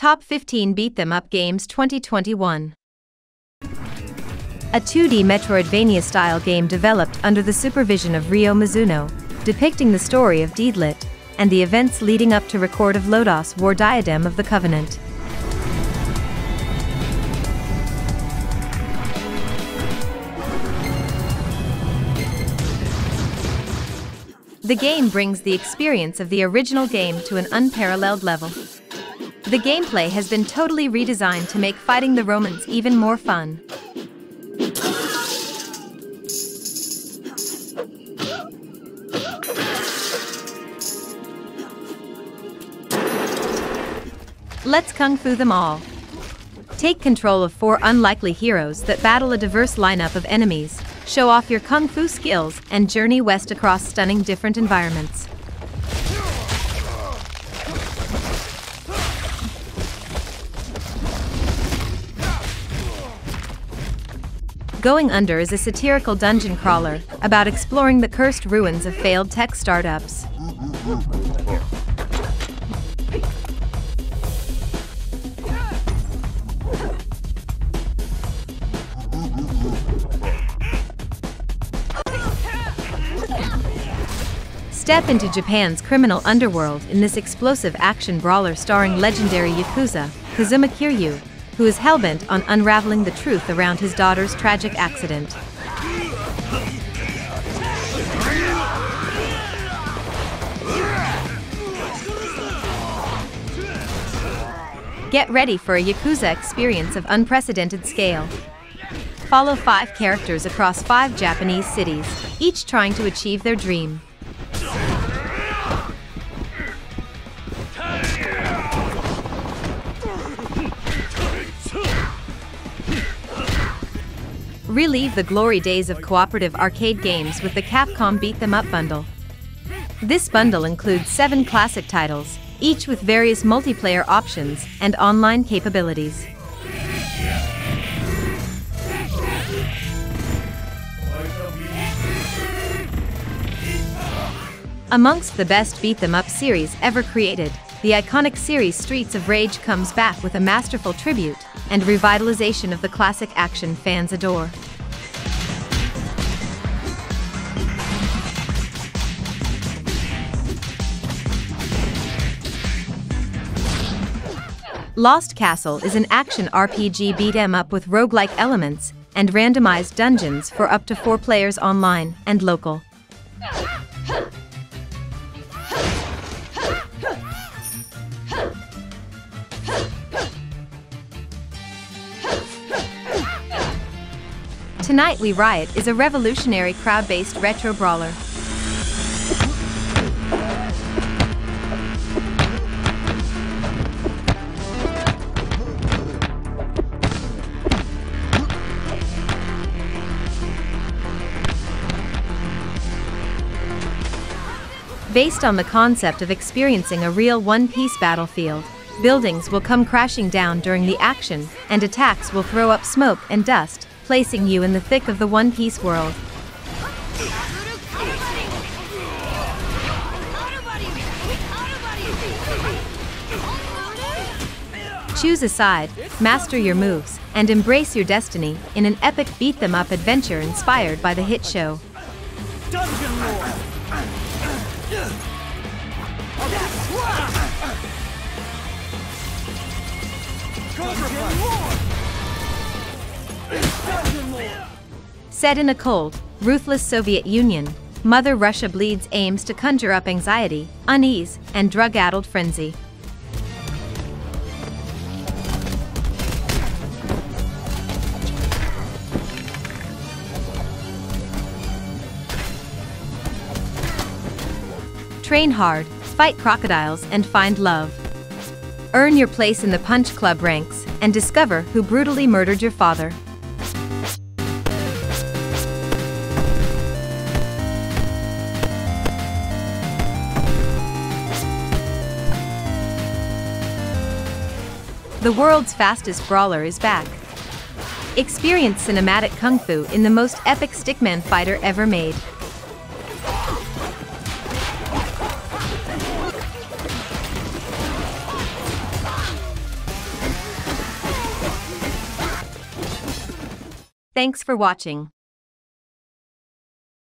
Top 15 Beat Them Up Games 2021. A 2D Metroidvania style game developed under the supervision of Ryo Mizuno, depicting the story of Deedlit and the events leading up to Record of Lodoss War Diadem of the Covenant. The game brings the experience of the original game to an unparalleled level. The gameplay has been totally redesigned to make fighting the Romans even more fun. Let's kung fu them all. Take control of four unlikely heroes that battle a diverse lineup of enemies, show off your kung fu skills, and journey west across stunning different environments. Going Under is a satirical dungeon crawler about exploring the cursed ruins of failed tech startups. Step into Japan's criminal underworld in this explosive action brawler starring legendary Yakuza, Kazuma Kiryu, who is hellbent on unraveling the truth around his daughter's tragic accident. Get ready for a Yakuza experience of unprecedented scale. Follow five characters across five Japanese cities, each trying to achieve their dream. Relive the glory days of cooperative arcade games with the Capcom Beat Them Up bundle. This bundle includes seven classic titles, each with various multiplayer options and online capabilities. Amongst the best beat them up series ever created, the iconic series Streets of Rage comes back with a masterful tribute and revitalization of the classic action fans adore. Lost Castle is an action RPG beat 'em up with roguelike elements and randomized dungeons for up to four players online and local. Tonight We Riot is a revolutionary crowd-based retro brawler. Based on the concept of experiencing a real one-piece battlefield, buildings will come crashing down during the action, and attacks will throw up smoke and dust, placing you in the thick of the One Piece world. Choose a side, master your moves, and embrace your destiny in an epic beat them up adventure inspired by the hit show. Dungeon Lord! Set in a cold, ruthless Soviet Union, Mother Russia bleeds aims to conjure up anxiety, unease, and drug-addled frenzy. Train hard, fight crocodiles, and find love. Earn your place in the Punch Club ranks and discover who brutally murdered your father. The world's fastest brawler is back. Experience cinematic kung fu in the most epic stickman fighter ever made. Thanks for watching.